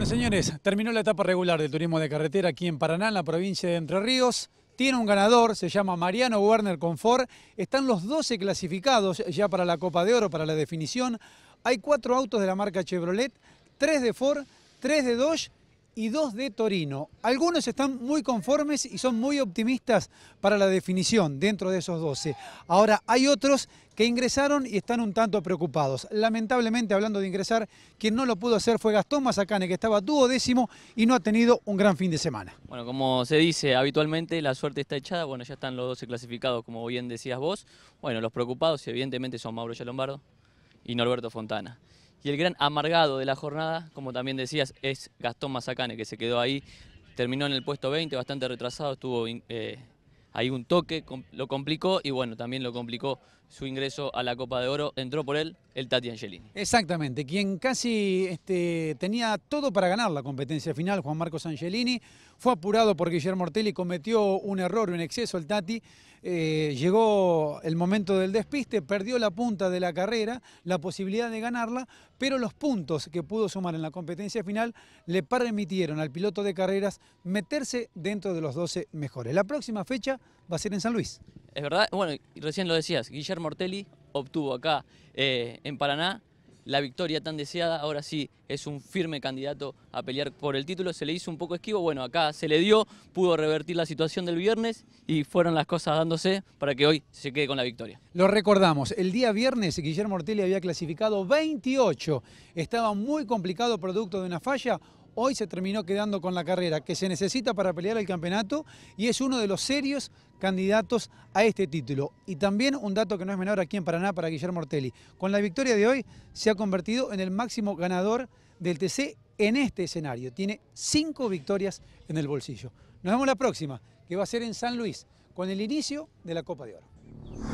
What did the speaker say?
Bueno, señores, terminó la etapa regular del turismo de carretera aquí en Paraná, en la provincia de Entre Ríos. Tiene un ganador, se llama Mariano Werner Confort. Están los 12 clasificados ya para la Copa de Oro, para la definición. Hay cuatro autos de la marca Chevrolet, tres de Ford, tres de Dodge y dos de Torino. Algunos están muy conformes y son muy optimistas para la definición dentro de esos 12. Ahora, hay otros que ingresaron y están un tanto preocupados. Lamentablemente, hablando de ingresar, quien no lo pudo hacer fue Gastón Mazacane, que estaba duodécimo y no ha tenido un gran fin de semana. Bueno, como se dice habitualmente, la suerte está echada. Bueno, ya están los 12 clasificados, como bien decías vos. Bueno, los preocupados evidentemente son Mauro Lombardo y Norberto Fontana. Y el gran amargado de la jornada, como también decías, es Gastón Mazacane, que se quedó ahí, terminó en el puesto 20, bastante retrasado, estuvo eh, ahí un toque, lo complicó y bueno, también lo complicó su ingreso a la Copa de Oro. Entró por él el Tati Angelini. Exactamente, quien casi este, tenía todo para ganar la competencia final, Juan Marcos Angelini, fue apurado por Guillermo Ortelli, cometió un error, un exceso el Tati, eh, llegó el momento del despiste, perdió la punta de la carrera, la posibilidad de ganarla, pero los puntos que pudo sumar en la competencia final le permitieron al piloto de carreras meterse dentro de los 12 mejores. La próxima fecha va a ser en San Luis. Es verdad, bueno, recién lo decías, Guillermo Ortelli obtuvo acá eh, en Paraná la victoria tan deseada, ahora sí es un firme candidato a pelear por el título, se le hizo un poco esquivo, bueno, acá se le dio, pudo revertir la situación del viernes y fueron las cosas dándose para que hoy se quede con la victoria. Lo recordamos, el día viernes Guillermo Ortelli había clasificado 28, estaba muy complicado producto de una falla, hoy se terminó quedando con la carrera que se necesita para pelear el campeonato y es uno de los serios candidatos a este título. Y también un dato que no es menor aquí en Paraná para Guillermo Ortelli. Con la victoria de hoy se ha convertido en el máximo ganador del TC en este escenario. Tiene cinco victorias en el bolsillo. Nos vemos la próxima, que va a ser en San Luis, con el inicio de la Copa de Oro.